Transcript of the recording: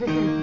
Mm-hmm.